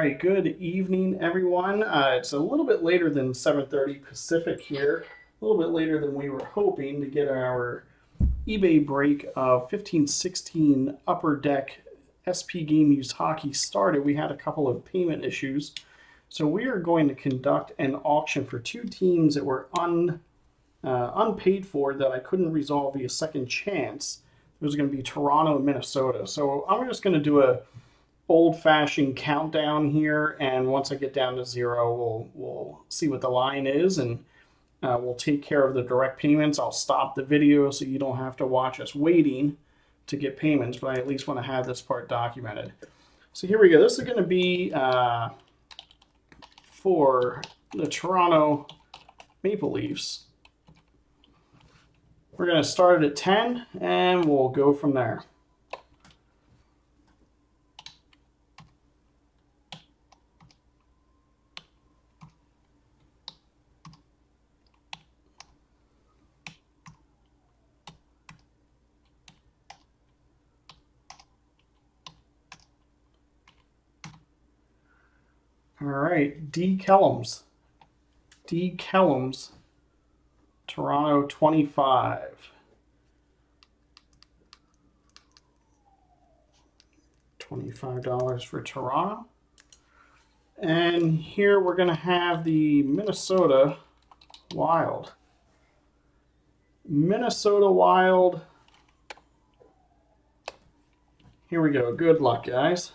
right, good evening, everyone. Uh, it's a little bit later than 7:30 Pacific here. A little bit later than we were hoping to get our eBay break of 1516 Upper Deck SP Game Used Hockey started. We had a couple of payment issues, so we are going to conduct an auction for two teams that were un uh, unpaid for that I couldn't resolve via second chance. It was going to be Toronto and Minnesota. So I'm just going to do a old-fashioned countdown here, and once I get down to zero, we'll we'll see what the line is, and uh, we'll take care of the direct payments. I'll stop the video so you don't have to watch us waiting to get payments, but I at least want to have this part documented. So here we go. This is going to be uh, for the Toronto Maple Leafs. We're going to start it at 10, and we'll go from there. All right, D. Kellums. D. Kellums, Toronto 25. $25 for Toronto. And here we're going to have the Minnesota Wild. Minnesota Wild. Here we go. Good luck, guys.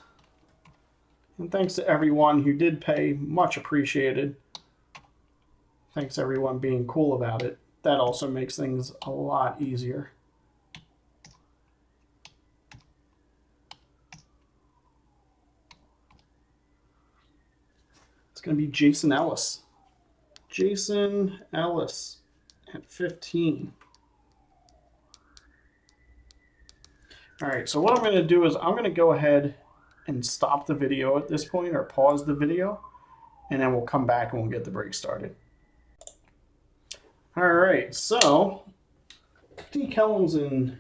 And thanks to everyone who did pay, much appreciated. Thanks everyone being cool about it. That also makes things a lot easier. It's going to be Jason Ellis. Jason Ellis at 15. All right, so what I'm going to do is I'm going to go ahead and stop the video at this point or pause the video and then we'll come back and we'll get the break started. All right, so D. Kellums and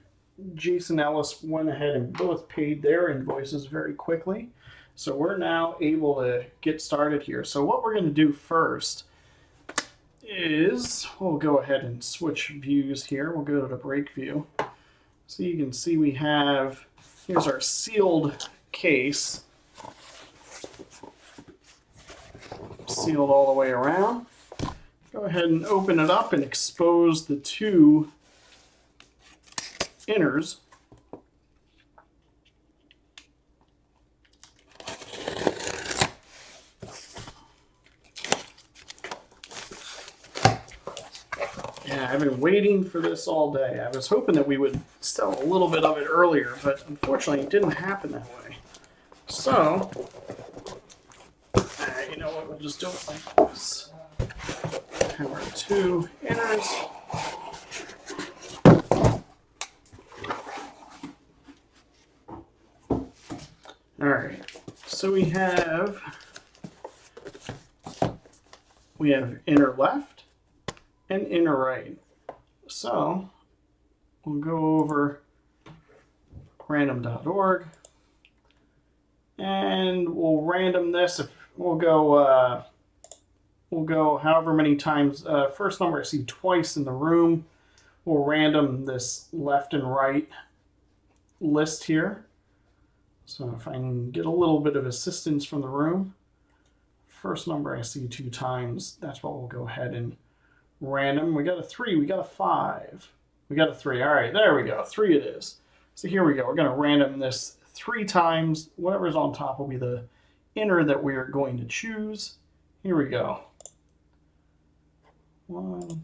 Jason Ellis went ahead and both paid their invoices very quickly. So we're now able to get started here. So what we're going to do first is we'll go ahead and switch views here. We'll go to the break view. So you can see we have, here's our sealed case sealed all the way around. Go ahead and open it up and expose the two inners. Yeah, I've been waiting for this all day. I was hoping that we would sell a little bit of it earlier, but unfortunately it didn't happen that way. So, uh, you know what, we'll just do it like this. Our two inners. All right, so we have, we have inner left and inner right. So we'll go over random.org and we'll random this. If we'll go, uh, we'll go however many times. Uh, first number I see twice in the room. We'll random this left and right list here. So if I can get a little bit of assistance from the room, first number I see two times, that's what we'll go ahead and random. We got a three, we got a five, we got a three. All right, there we go, three it is. So here we go, we're gonna random this three times. Whatever's on top will be the inner that we are going to choose. Here we go. One,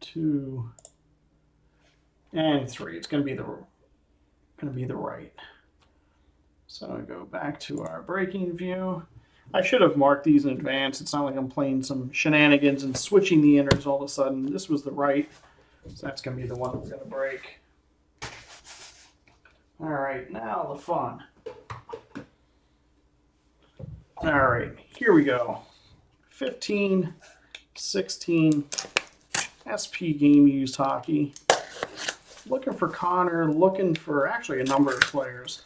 two, and three. It's going to be the going to be the right. So I go back to our breaking view. I should have marked these in advance. It's not like I'm playing some shenanigans and switching the inners all of a sudden. This was the right, so that's going to be the one we're going to break. All right, now the fun. All right, here we go. 15, 16, SP game used hockey. Looking for Connor, looking for actually a number of players.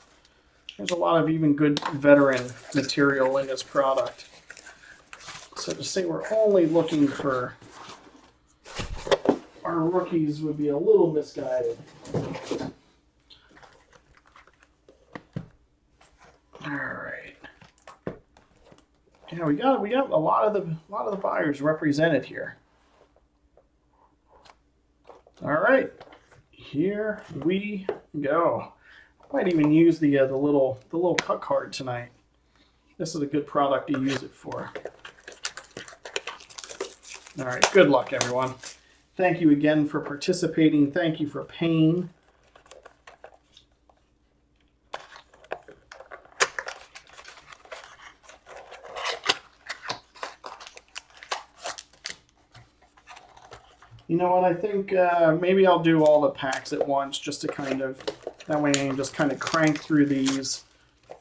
there's a lot of even good veteran material in this product. So to say we're only looking for our rookies would be a little misguided. All right. Yeah, we got we got a lot of the a lot of the buyers represented here. All right, here we go. Might even use the uh, the little the little cut card tonight. This is a good product to use it for. All right, good luck, everyone. Thank you again for participating. Thank you for paying. You know what? I think uh, maybe I'll do all the packs at once just to kind of that way I can just kind of crank through these,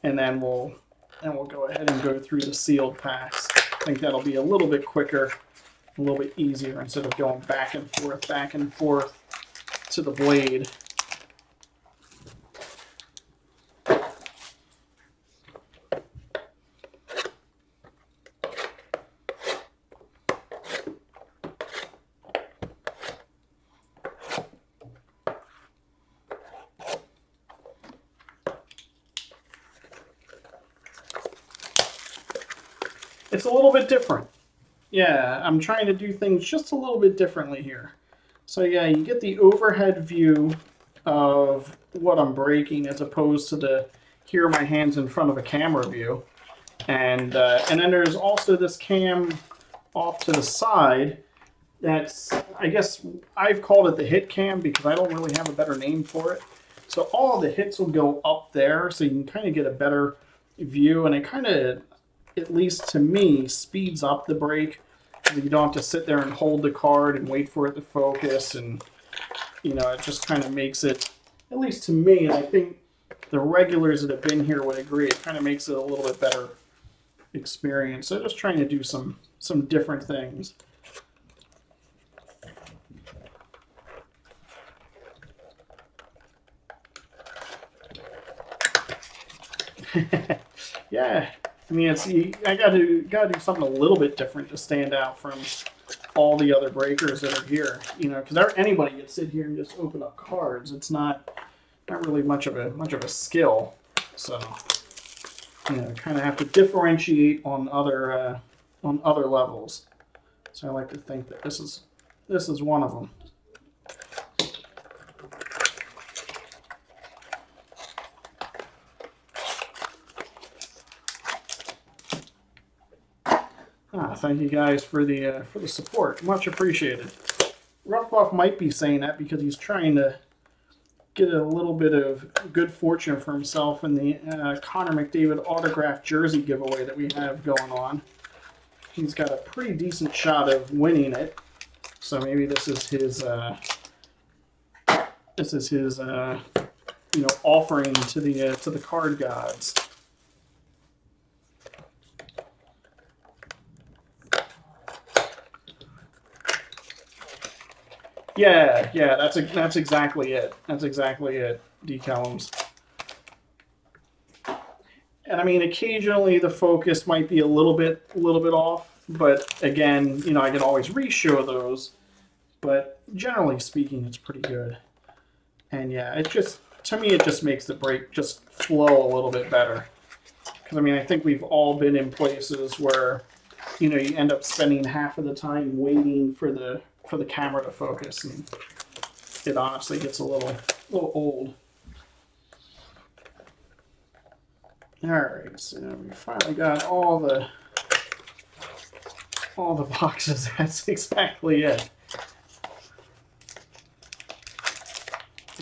and then we'll and we'll go ahead and go through the sealed packs. I think that'll be a little bit quicker, a little bit easier instead of going back and forth, back and forth to the blade. It's a little bit different. Yeah, I'm trying to do things just a little bit differently here. So yeah, you get the overhead view of what I'm breaking as opposed to the here my hands in front of a camera view. And, uh, and then there's also this cam off to the side that's, I guess I've called it the hit cam because I don't really have a better name for it. So all the hits will go up there so you can kind of get a better view and it kind of at least to me, speeds up the break. You don't have to sit there and hold the card and wait for it to focus, and you know, it just kind of makes it, at least to me, and I think the regulars that have been here would agree, it kind of makes it a little bit better experience. So just trying to do some some different things. yeah, I mean, it's I got to got to do something a little bit different to stand out from all the other breakers that are here. You know, because anybody could sit here and just open up cards. It's not not really much of a much of a skill. So you know, kind of have to differentiate on other uh, on other levels. So I like to think that this is this is one of them. Thank you guys for the uh, for the support. Much appreciated. Rough Buff might be saying that because he's trying to get a little bit of good fortune for himself in the uh, Connor McDavid autographed jersey giveaway that we have going on. He's got a pretty decent shot of winning it, so maybe this is his uh, this is his uh, you know offering to the uh, to the card gods. Yeah, yeah, that's a, that's exactly it. That's exactly it, D. Kellums. And I mean, occasionally the focus might be a little bit, a little bit off, but again, you know, I can always re-show those. But generally speaking, it's pretty good. And yeah, it just, to me, it just makes the break just flow a little bit better. Because I mean, I think we've all been in places where, you know, you end up spending half of the time waiting for the for the camera to focus, and it honestly gets a little, little old. All right, so we finally got all the all the boxes. That's exactly it.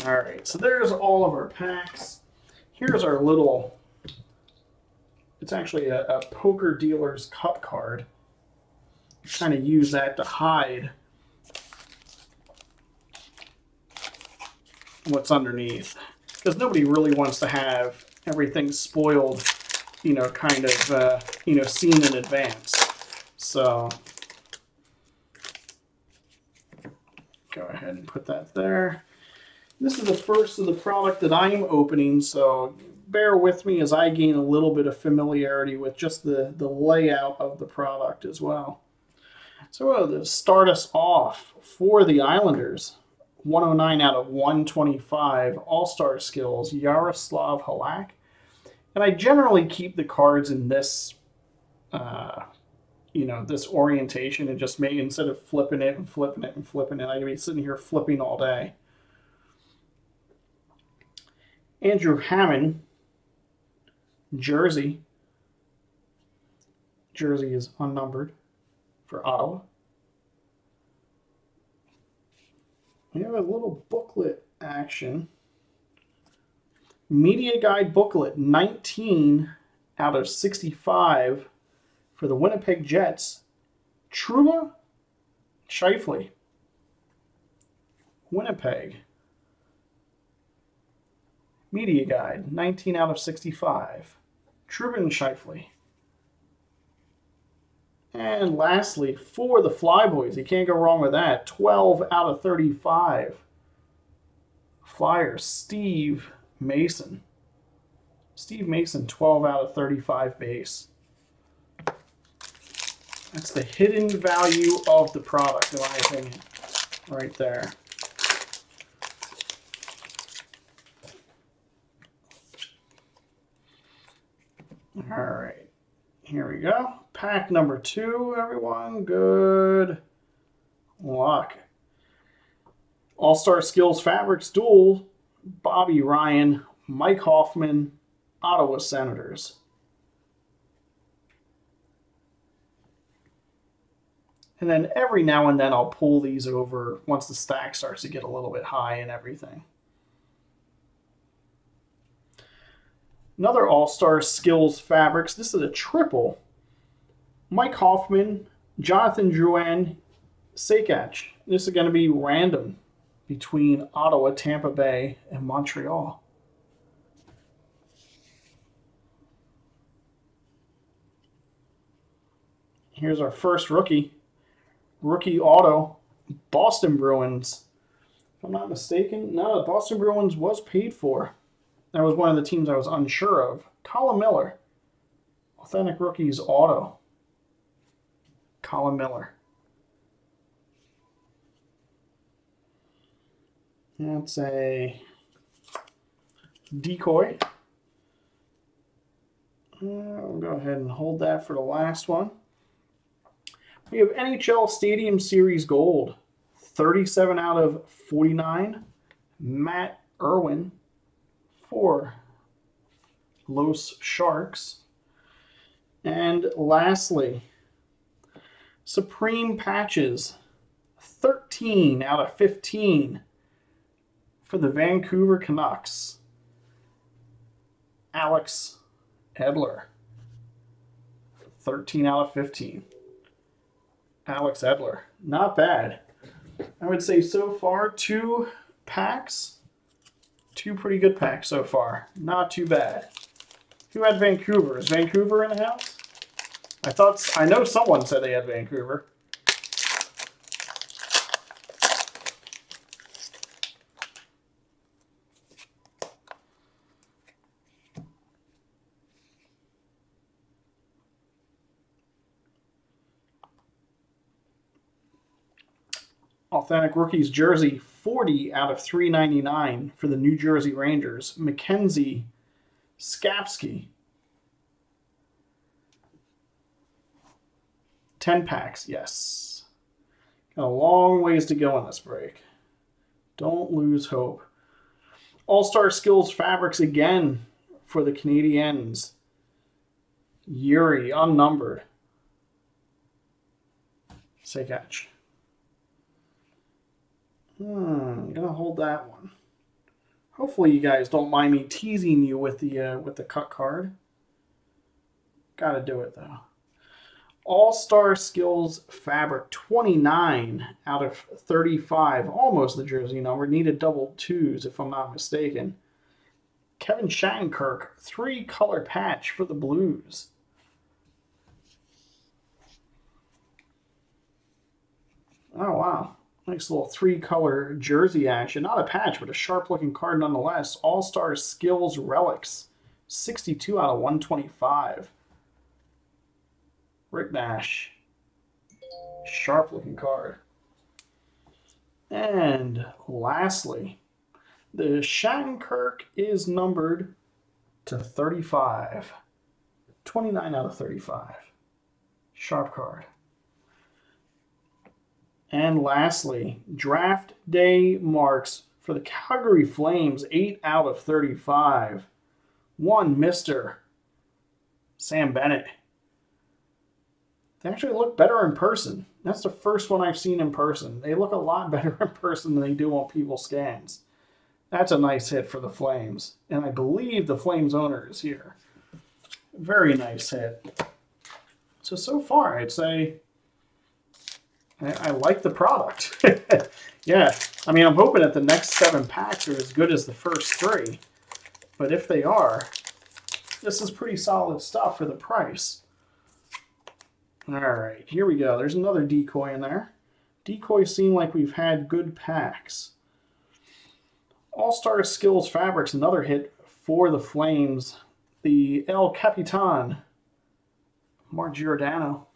All right, so there's all of our packs. Here's our little, it's actually a, a poker dealer's cut card. Kind of use that to hide what's underneath because nobody really wants to have everything spoiled, you know, kind of, uh, you know, seen in advance. So go ahead and put that there. This is the first of the product that I'm opening, so bear with me as I gain a little bit of familiarity with just the, the layout of the product as well. So uh, to start us off for the Islanders, 109 out of 125 All-Star skills, Yaroslav Halak. And I generally keep the cards in this, uh, you know, this orientation and just make, instead of flipping it and flipping it and flipping it, I can be sitting here flipping all day. Andrew Hammond, Jersey. Jersey is unnumbered for Ottawa. We have a little booklet action. Media Guide booklet, 19 out of 65 for the Winnipeg Jets. Trouba Scheifele. Winnipeg. Media Guide, 19 out of 65. Trouba Scheifele. And lastly, for the Flyboys, you can't go wrong with that. 12 out of 35. Flyer, Steve Mason. Steve Mason, 12 out of 35 base. That's the hidden value of the product, in my opinion, right there. All right, here we go. Pack number two, everyone. Good luck. All Star Skills Fabrics Duel, Bobby Ryan, Mike Hoffman, Ottawa Senators. And then every now and then I'll pull these over once the stack starts to get a little bit high and everything. Another All-Star Skills Fabrics. This is a triple. Mike Hoffman, Jonathan Drouin, Sakach. This is going to be random between Ottawa, Tampa Bay, and Montreal. Here's our first rookie. Rookie auto, Boston Bruins. If I'm not mistaken, no, Boston Bruins was paid for. That was one of the teams I was unsure of. Colin Miller. Authentic Rookies Auto. Colin Miller. That's a decoy. Uh, we'll go ahead and hold that for the last one. We have NHL Stadium Series Gold. 37 out of 49. Matt Irwin for Los Sharks. And lastly, Supreme Patches, 13 out of 15 for the Vancouver Canucks. Alex Edler, 13 out of 15. Alex Edler, not bad. I would say so far two packs two pretty good packs so far. Not too bad. Who had Vancouver? Is Vancouver in the house? I thought I know someone said they had Vancouver. Authentic Rookies jersey 40 out of 399 for the New Jersey Rangers. Mackenzie Skapski. 10 packs, yes. Got a long ways to go in this break. Don't lose hope. All-Star Skills Fabrics again for the Canadiens. Yuri, unnumbered. Say catch. Hmm, I'm gonna hold that one. Hopefully you guys don't mind me teasing you with the uh, with the cut card. Gotta do it though. All-Star Skills Fabric 29 out of 35. Almost the jersey number. Needed double twos if I'm not mistaken. Kevin Shattenkirk, three color patch for the Blues. Oh, wow. Nice little three-color jersey action. Not a patch, but a sharp-looking card nonetheless. All-Star Skills Relics. 62 out of 125. Rick Nash. Sharp looking card. And lastly, the Shattenkirk is numbered to 35. 29 out of 35. Sharp card. And lastly, draft day marks for the Calgary Flames, 8 out of 35. One, Mr. Sam Bennett. They actually look better in person. That's the first one I've seen in person. They look a lot better in person than they do on people scans. That's a nice hit for the Flames. And I believe the Flames owner is here. Very nice hit. So, so far, I'd say I, I like the product. yeah, I mean, I'm hoping that the next seven packs are as good as the first three. But if they are, this is pretty solid stuff for the price. All right, here we go. There's another decoy in there. Decoys seem like we've had good packs. All-Star Skills Fabrics, another hit for the Flames. The El Capitan, Mark Giordano.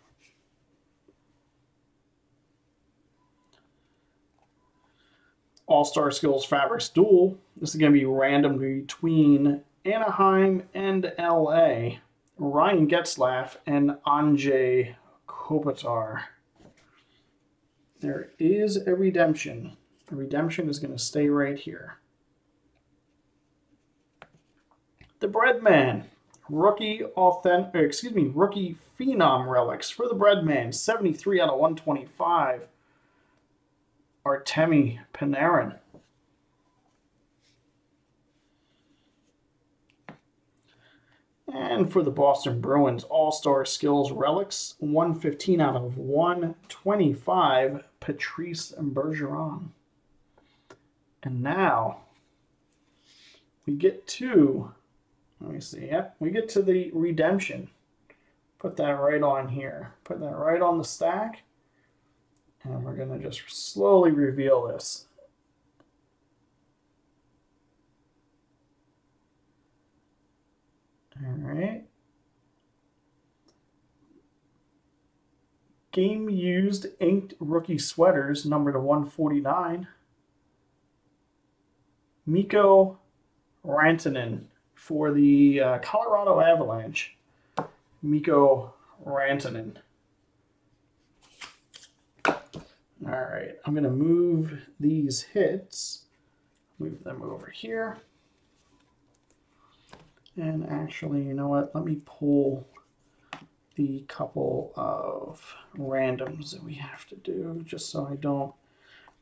All-Star Skills Fabrics Duel. This is going to be random between Anaheim and LA. Ryan Getzlaf and Anze Kopitar. There is a redemption. The redemption is going to stay right here. The Breadman, rookie authentic, er, excuse me, rookie phenom relics for the Breadman, 73 out of 125. Artemi Panarin. And for the Boston Bruins, All-Star Skills Relics, 115 out of 125, Patrice Bergeron. And now we get to, let me see, yep, we get to the redemption. Put that right on here. Put that right on the stack. And we're going to just slowly reveal this. All right. Game used inked rookie sweaters, number to 149. Mikko Rantanen for the uh, Colorado Avalanche. Mikko Rantanen. All right, I'm going to move these hits, move them over here. And actually, you know what? Let me pull the couple of randoms that we have to do just so I don't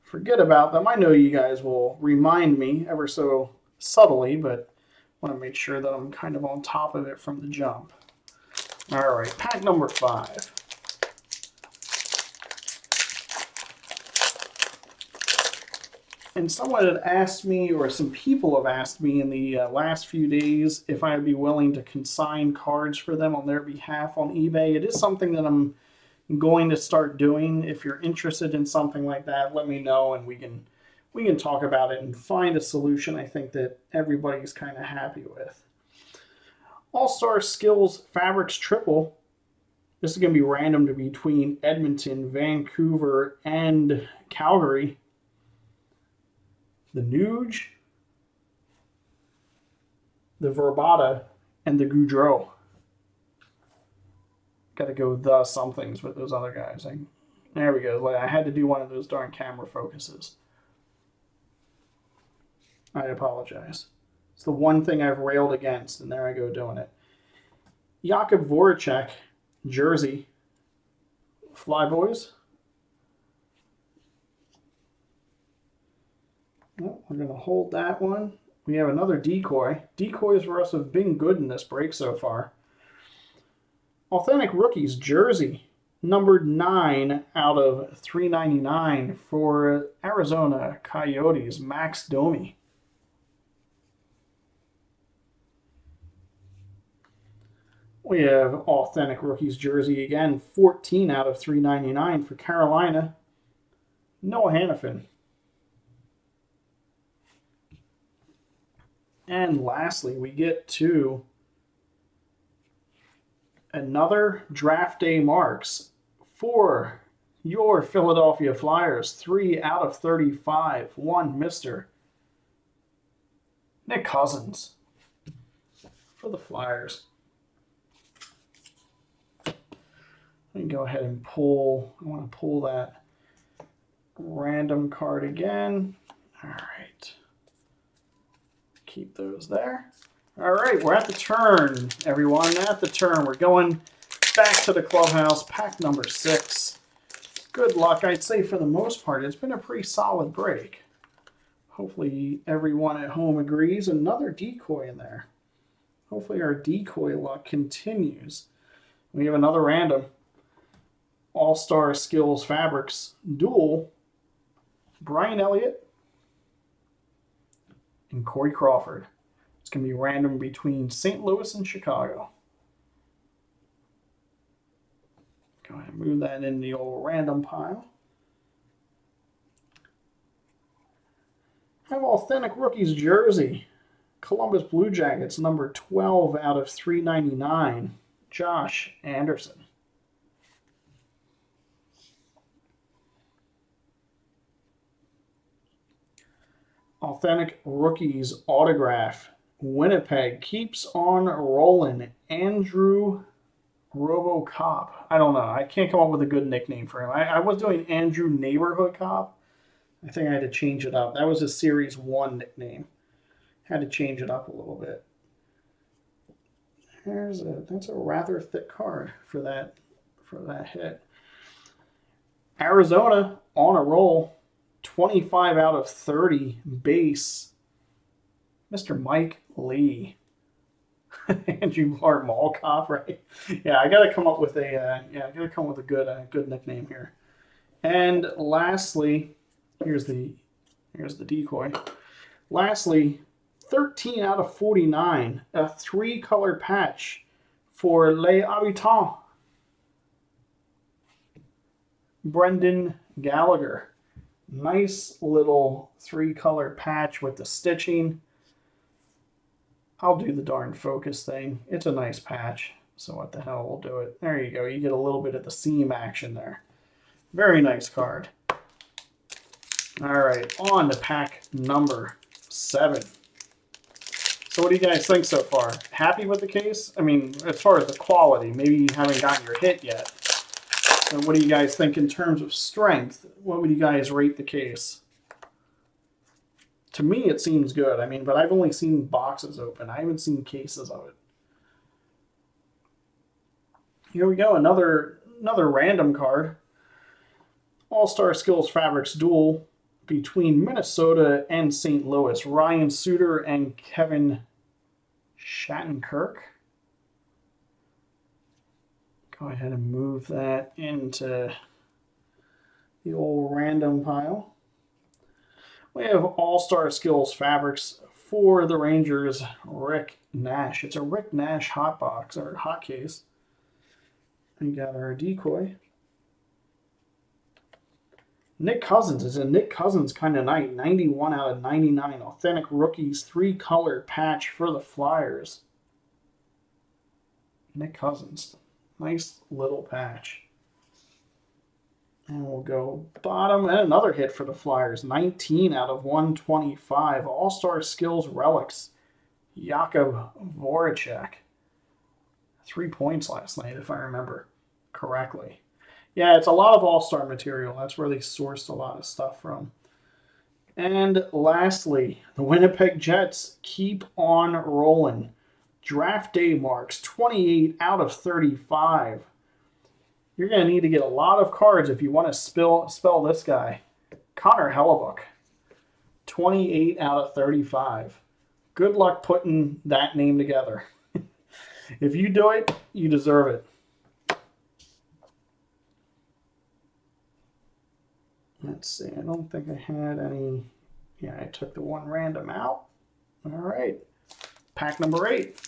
forget about them. I know you guys will remind me ever so subtly, but I want to make sure that I'm kind of on top of it from the jump. All right, pack number five. And someone had asked me, or some people have asked me in the uh, last few days, if I would be willing to consign cards for them on their behalf on eBay. It is something that I'm going to start doing. If you're interested in something like that, let me know and we can we can talk about it and find a solution I think that everybody's kind of happy with. All-Star Skills Fabrics Triple. This is going to be random to between Edmonton, Vancouver, and Calgary the Nuge, the Vrbata, and the Gaudreau. Got to go the somethings with those other guys. I, there we go. I had to do one of those darn camera focuses. I apologize. It's the one thing I've railed against, and there I go doing it. Jakub Voracek, Jersey. Flyboys. We're going to hold that one. We have another decoy. Decoys for us have been good in this break so far. Authentic Rookies Jersey, numbered 9 out of 399 for Arizona Coyotes, Max Domi. We have Authentic Rookies Jersey again, 14 out of 399 for Carolina, Noah Hanifin. And lastly, we get to another draft day marks for your Philadelphia Flyers. Three out of 35. One, Mr. Nick Cousins for the Flyers. Let me go ahead and pull, I want to pull that random card again. All right. Keep those there. All right, we're at the turn, everyone. At the turn. We're going back to the clubhouse, pack number six. Good luck. I'd say for the most part, it's been a pretty solid break. Hopefully everyone at home agrees. Another decoy in there. Hopefully our decoy luck continues. We have another random. All-Star Skills Fabrics duel. Brian Elliott and Corey Crawford. It's going to be random between St. Louis and Chicago. Go ahead and move that in the old random pile. I have authentic rookies jersey. Columbus Blue Jackets, number 12 out of 399. Josh Anderson. Authentic rookies autograph. Winnipeg keeps on rolling. Andrew RoboCop. I don't know. I can't come up with a good nickname for him. I, I, was doing Andrew Neighborhood Cop. I think I had to change it up. That was a Series 1 nickname. Had to change it up a little bit. There's a that's a rather thick card for that for that hit. Arizona on a roll. 25 out of 30 base. Mr. Mike Lee. Andrew Bart Malkoff, right? Yeah, I got to come up with a uh, yeah, I got to come up with a good uh, good nickname here. And lastly, here's the here's the decoy. Lastly, 13 out of 49, a three color patch for Les Habitants. Brendan Gallagher. Nice little three color patch with the stitching. I'll do the darn focus thing. It's a nice patch, so what the hell, we'll do it. There you go. You get a little bit of the seam action there. Very nice card. All right, on to pack number seven. So what do you guys think so far? Happy with the case? I mean, as far as the quality, maybe you haven't gotten your hit yet. So what do you guys think in terms of strength? What would you guys rate the case? to me it seems good. I mean, but I've only seen boxes open. I haven't seen cases of it. Here we go, another another random card. All-Star Skills Fabrics duel between Minnesota and St. Louis. Ryan Suter and Kevin Shattenkirk. Go ahead and move that into the old random pile. We have All-Star Skills Fabrics for the Rangers, Rick Nash. It's a Rick Nash hot box, or hot case. We got our decoy. Nick Cousins is a Nick Cousins kind of night. 91 out of 99. Authentic rookies, three color patch for the Flyers. Nick Cousins. Nice little patch. And we'll go bottom and another hit for the Flyers. 19 out of 125. All-Star Skills Relics. Jakub Voracek. Three points last night, if I remember correctly. Yeah, it's a lot of All-Star material. That's where they sourced a lot of stuff from. And lastly, the Winnipeg Jets keep on rolling. Draft day marks 28 out of 35 you're going to need to get a lot of cards if you want to spell, spell this guy. Connor Hellebuyck, 28 out of 35. Good luck putting that name together. if you do it, you deserve it. Let's see, I don't think I had any. Yeah, I took the one random out. All right, pack number eight.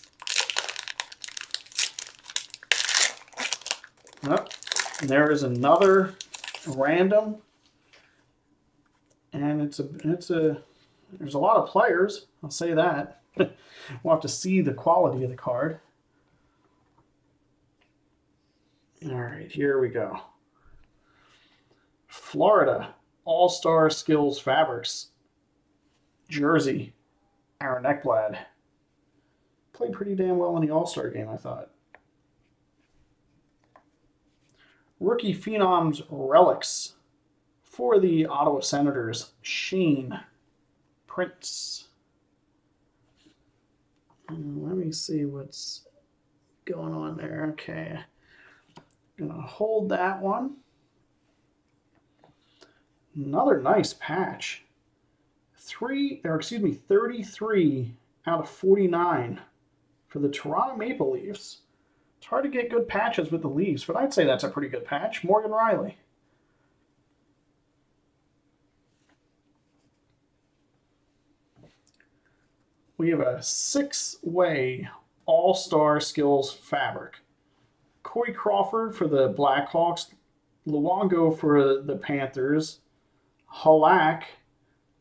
Oh, there is another random, and it's a it's a there's a lot of players. I'll say that. we'll have to see the quality of the card. All right, here we go. Florida All Star Skills Fabrics. Jersey, Aaron Ekblad. Played pretty damn well in the All Star game, I thought. Rookie Phenoms Relics for the Ottawa Senators, Shane Prince. Hmm, let me see what's going on there. Okay. Gonna hold that one. Another nice patch. Three, or excuse me, 33 out of 49 for the Toronto Maple Leafs. It's hard to get good patches with the leaves, but I'd say that's a pretty good patch. Morgan Rielly. We have a six-way all-star skills fabric. Corey Crawford for the Blackhawks, Luongo for the Panthers, Halak,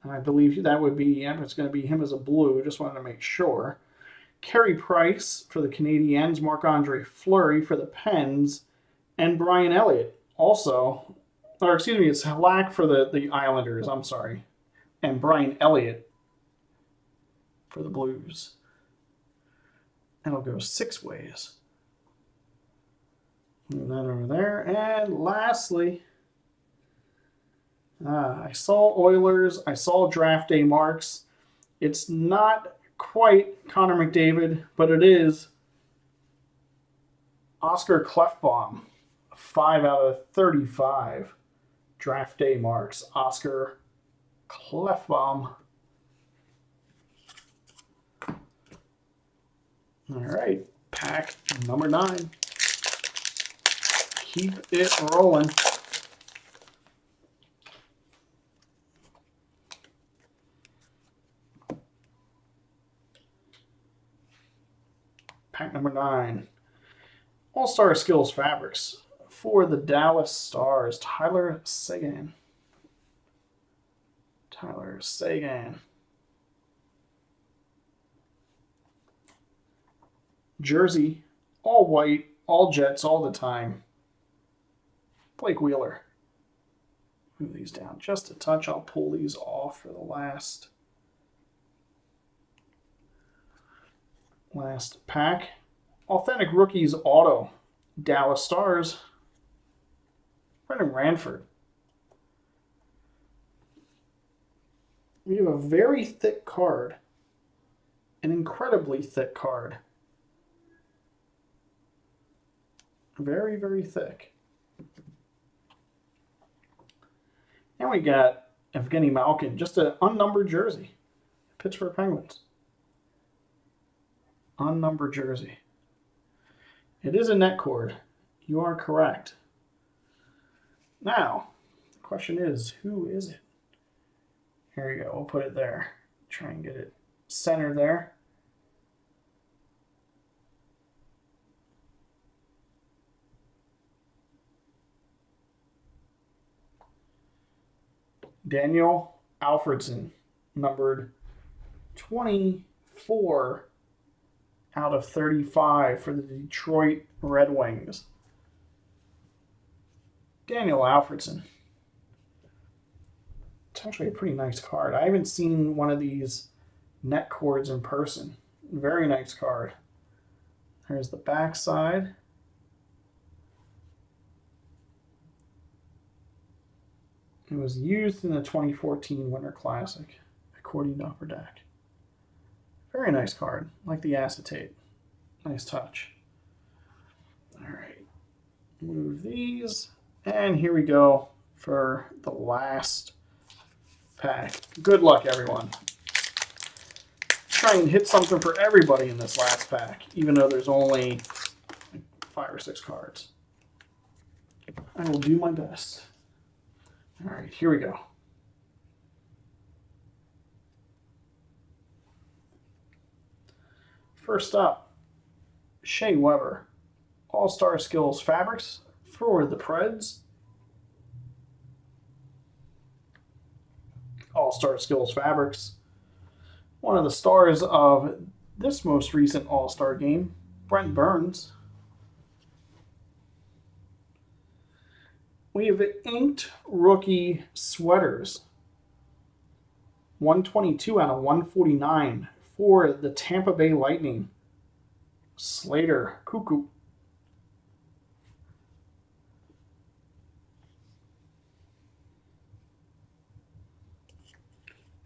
and I believe that would be, yeah, it's going to be him as a blue, just wanted to make sure. Carey Price for the Canadiens, Marc-Andre Fleury for the Pens, and Brian Elliott also, or excuse me, it's Halak for the, the Islanders, I'm sorry, and Brian Elliott for the Blues. And it'll go six ways. Move that over there. And lastly, uh, I saw Oilers. I saw draft day marks. It's not quite Connor McDavid, but it is Oscar Klefbom. Five out of 35 draft day marks. Oscar Klefbom. All right, pack number nine. Keep it rolling. Pack number nine. All Star Skills Fabrics for the Dallas Stars. Tyler Seguin. Tyler Seguin. Jersey, all white, all Jets, all the time. Blake Wheeler. Move these down just a touch. I'll pull these off for the last last pack. Authentic Rookies Auto. Dallas Stars. Brendan Ranford. We have a very thick card. An incredibly thick card. Very, very thick. And we got Evgeny Malkin, just an unnumbered jersey. Pittsburgh Penguins. Unnumbered jersey. It is a net cord. You are correct. Now, the question is, who is it? Here we go. We'll put it there. Try and get it centered there. Daniel Alfredsson, numbered 24 out of 35 for the Detroit Red Wings. Daniel Alfredsson. It's actually a pretty nice card. I haven't seen one of these net cords in person. Very nice card. There's the back side. It was used in the 2014 Winter Classic, according to Upper Deck. Very nice card, like the acetate. Nice touch. All right, move these, and here we go for the last pack. Good luck, everyone. Try and hit something for everybody in this last pack, even though there's only five or six cards. I will do my best. All right, here we go. First up, Shea Weber, All Star Skills Fabrics for the Preds. All Star Skills Fabrics. One of the stars of this most recent All Star game, Brent Burns. we have inked rookie sweaters. 122 out of 149 for the Tampa Bay Lightning. Slater, Koekkoek.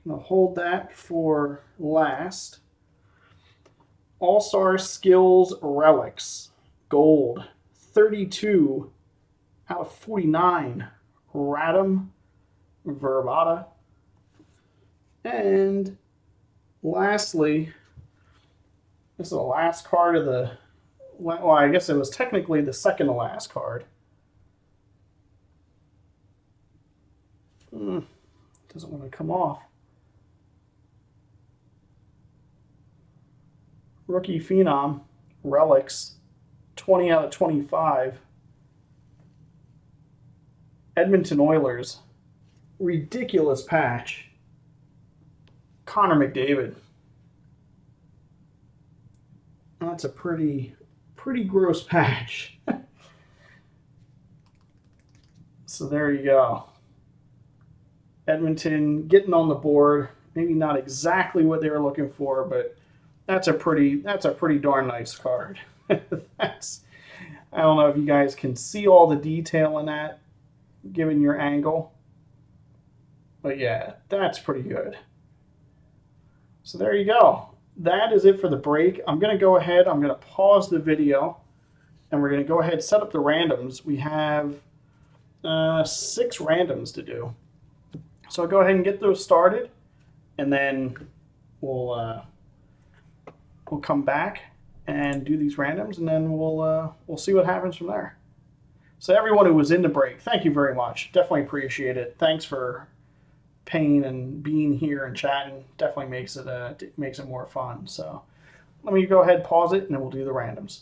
Gonna hold that for last. All Star Skills Relics, gold, 32 out of 49. Radim Vrbata, And lastly, this is the last card of the. Well, I guess it was technically the second to last card. Mm, doesn't want to come off. Rookie Phenom, Relics, 20 out of 25. Edmonton Oilers, ridiculous patch. Connor McDavid. That's a pretty, pretty gross patch. so there you go. Edmonton getting on the board. Maybe not exactly what they were looking for, but that's a pretty that's a pretty darn nice card. that's I don't know if you guys can see all the detail in that given your angle. But yeah, that's pretty good. So there you go. That is it for the break. I'm going to go ahead, I'm going to pause the video, and we're going to go ahead set up the randoms. We have uh, six randoms to do. So I'll go ahead and get those started, and then we'll uh, we'll come back and do these randoms, and then we'll uh, we'll see what happens from there. So everyone who was in the break, thank you very much. Definitely appreciate it. Thanks for paying and being here and chatting. Definitely makes it uh, makes it more fun. So let me go ahead, pause it, and then we'll do the randoms.